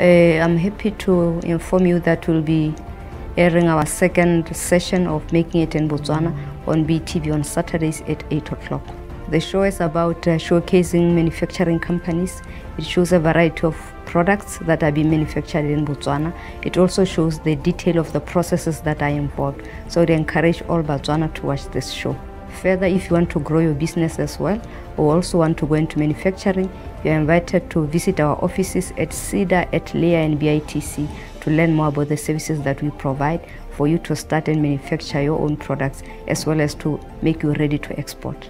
Uh, I'm happy to inform you that we'll be airing our second session of Making It in Botswana on BTV on Saturdays at 8 o'clock. The show is about uh, showcasing manufacturing companies. It shows a variety of products that are being manufactured in Botswana. It also shows the detail of the processes that are involved. So I encourage all Batswana to watch this show. Further, if you want to grow your business as well, or also want to go into manufacturing, you are invited to visit our offices at CEDA, at LEA, and BITC to learn more about the services that we provide for you to start and manufacture your own products as well as to make you ready to export.